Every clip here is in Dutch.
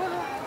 Bueno.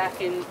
Back in.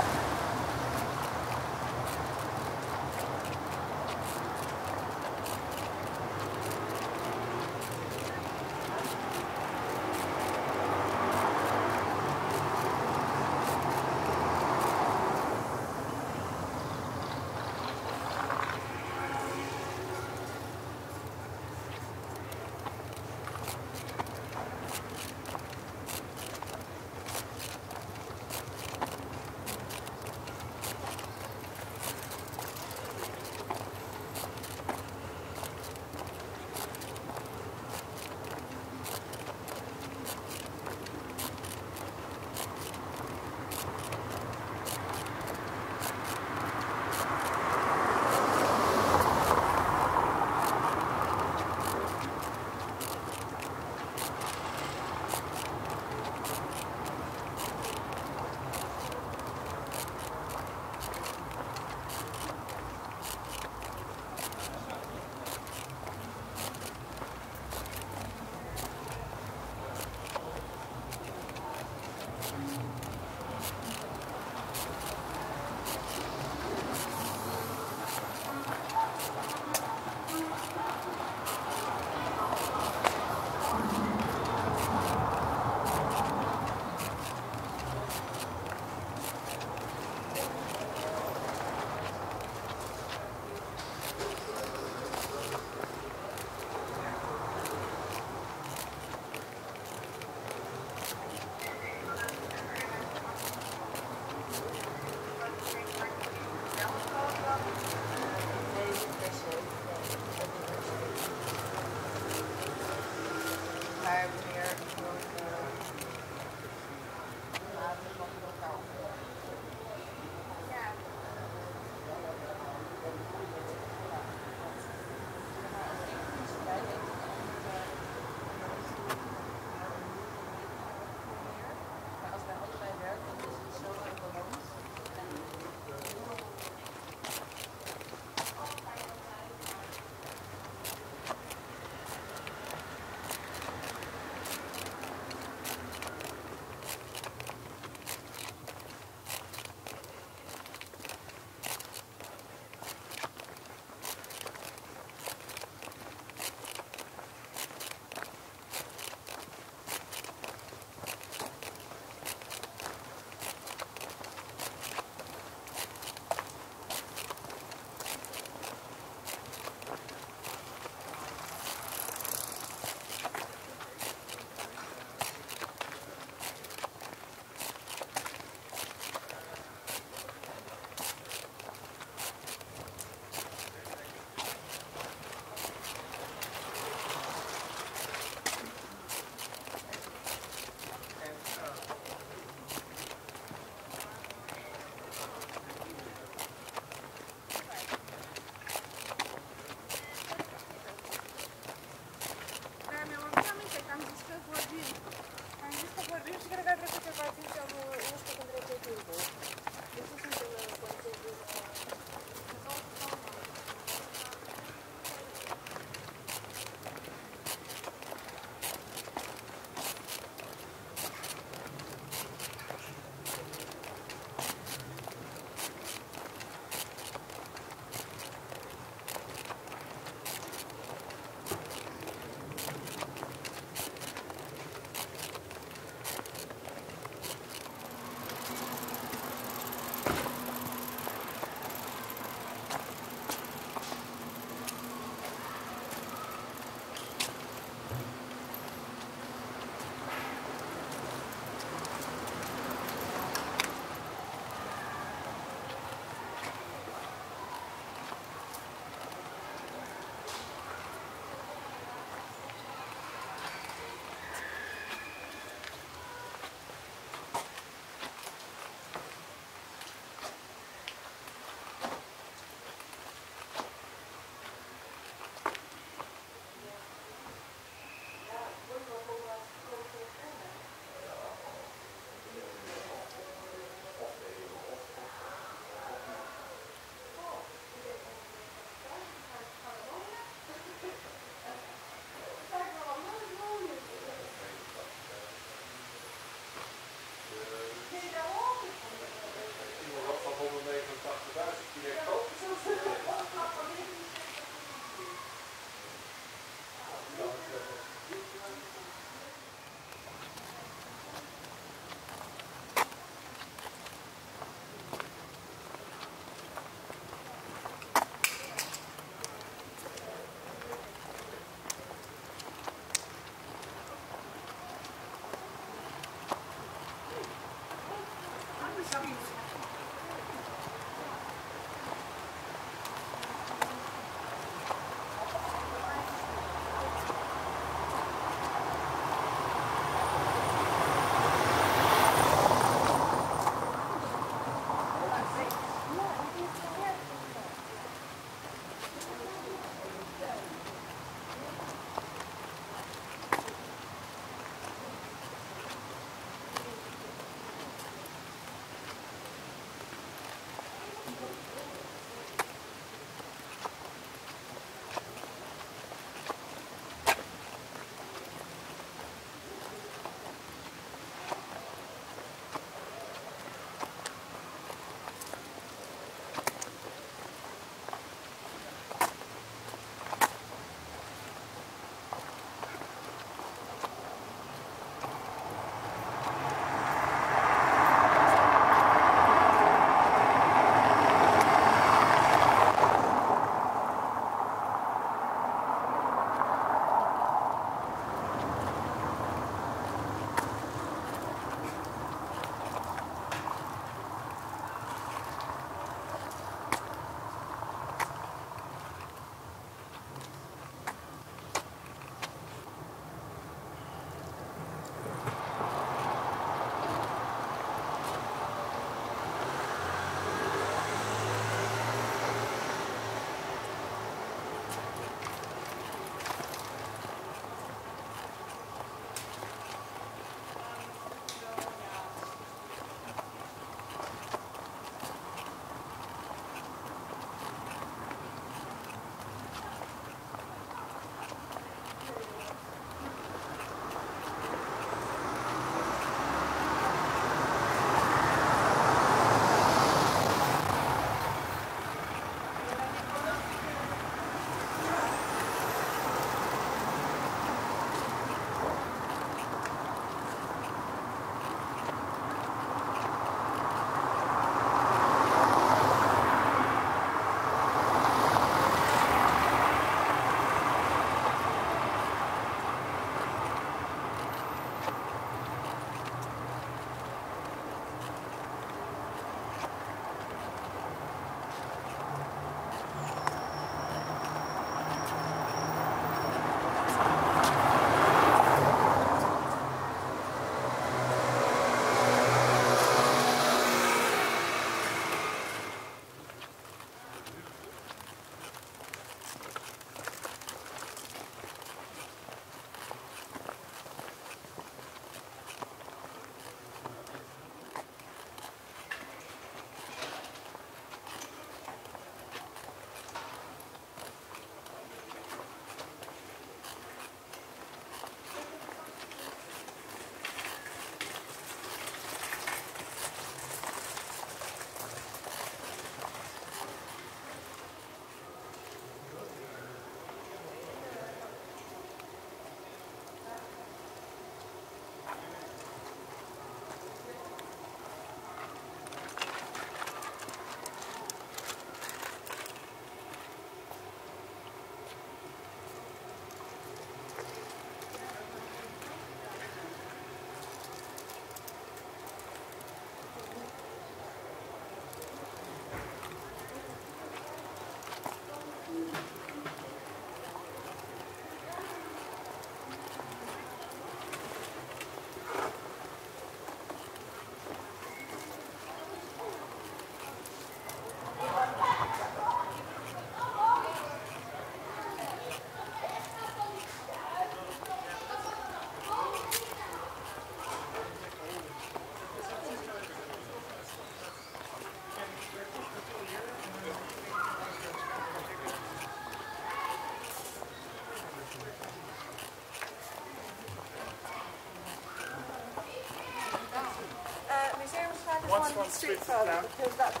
Street further because that's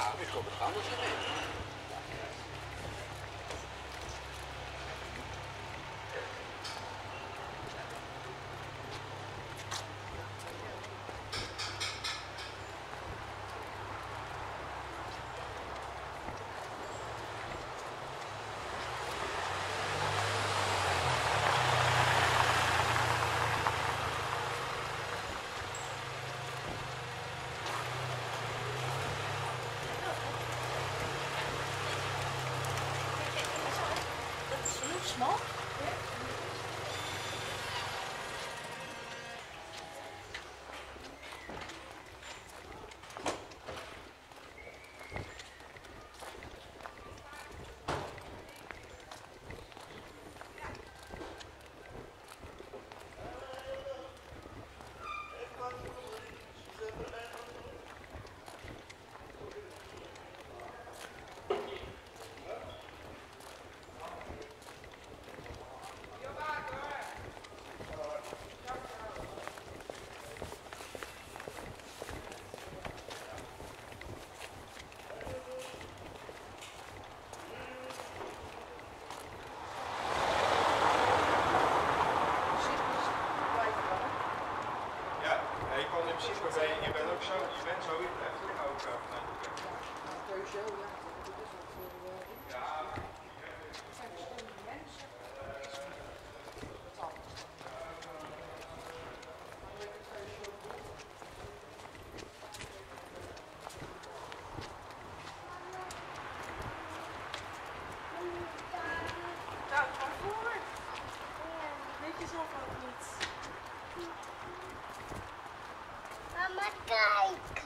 Ja, we komen anders mee. In principe, ben je, je bent ook zo, je bent zo eigenlijk ook. eh, vanuit de keuken. Sowieso, ja. Eh, Ja, Het zijn verschillende mensen. Nou, ga voor. Weet je ook Good.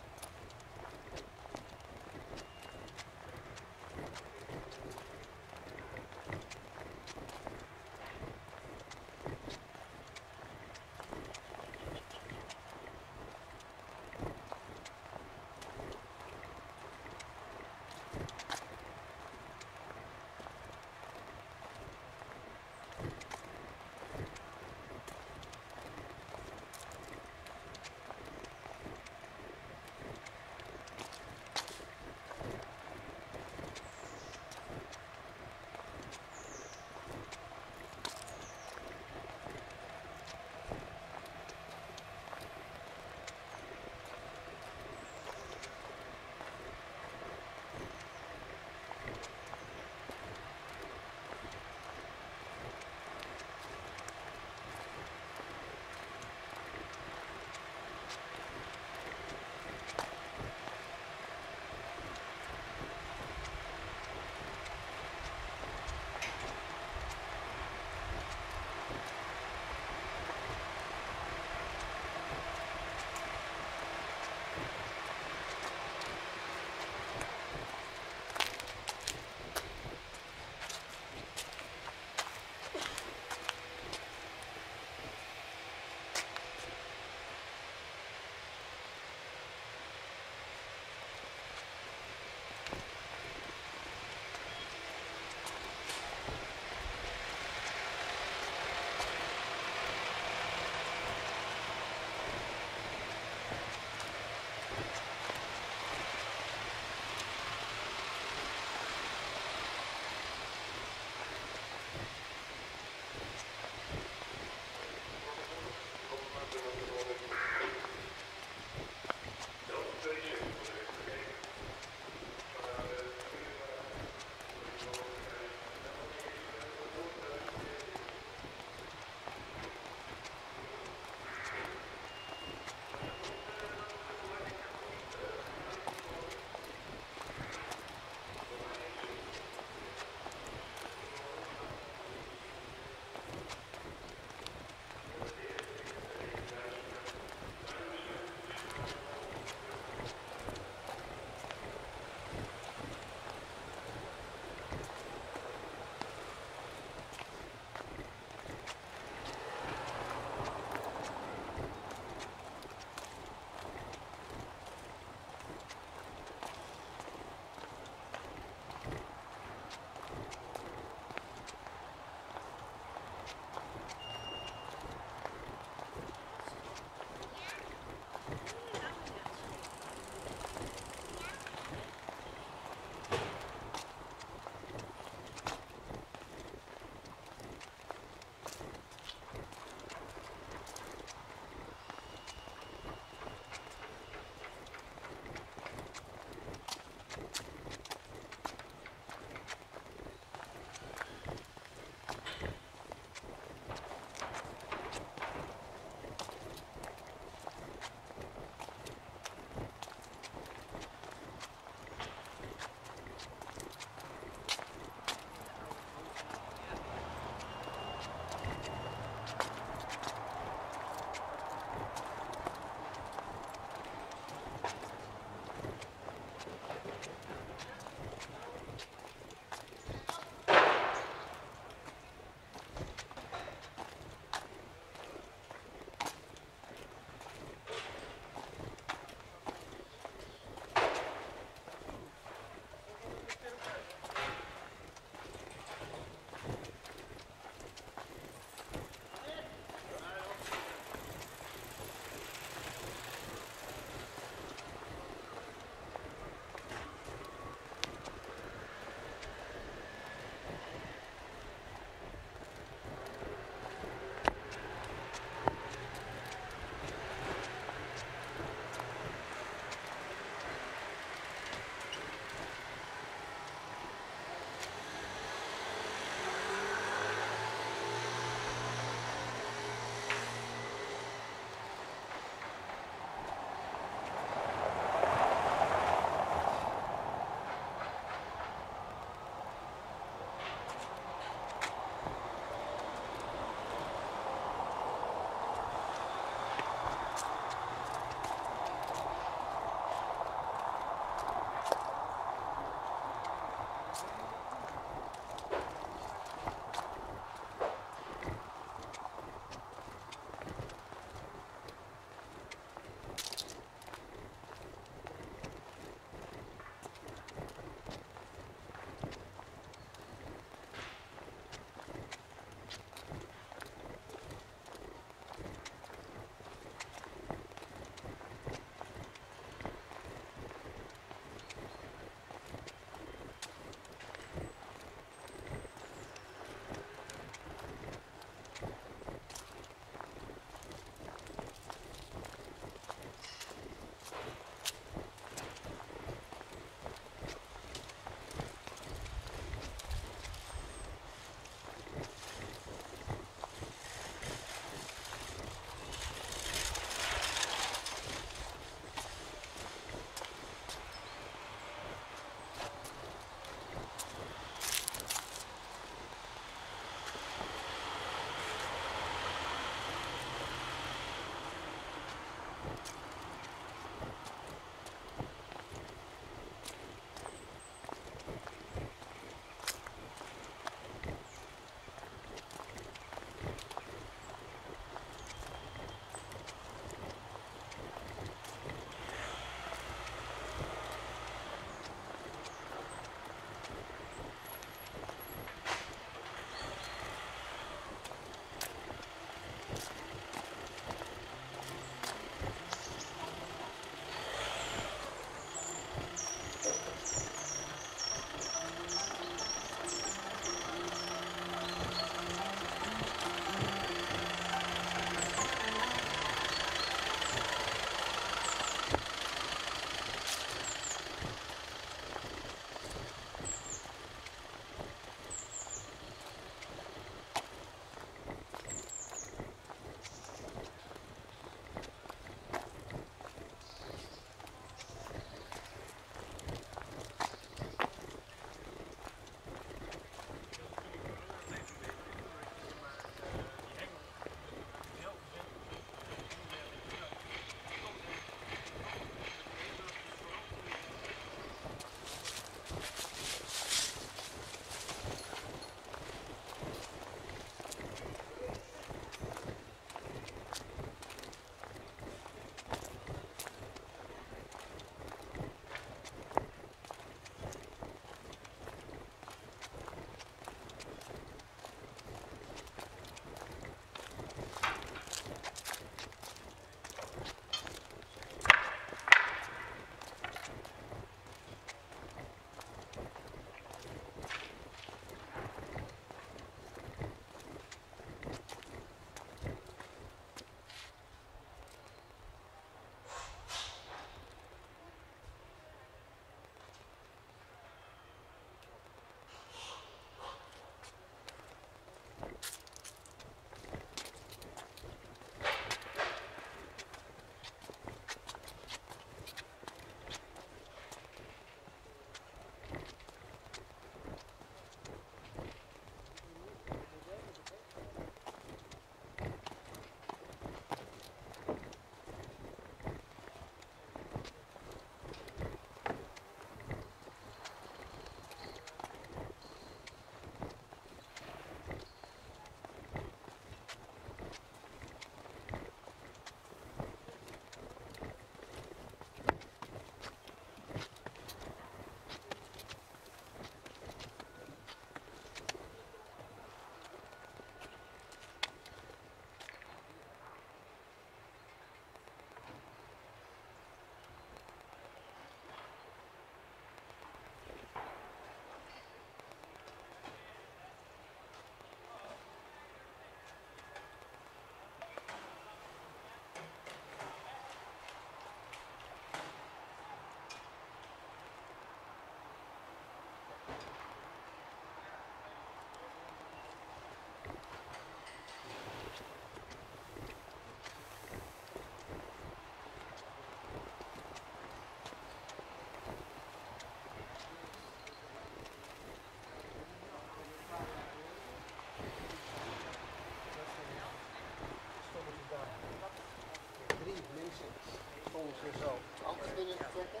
Anders binnen trekken.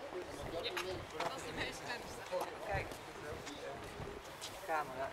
Dat is de meest slimste. Kijk. Camera.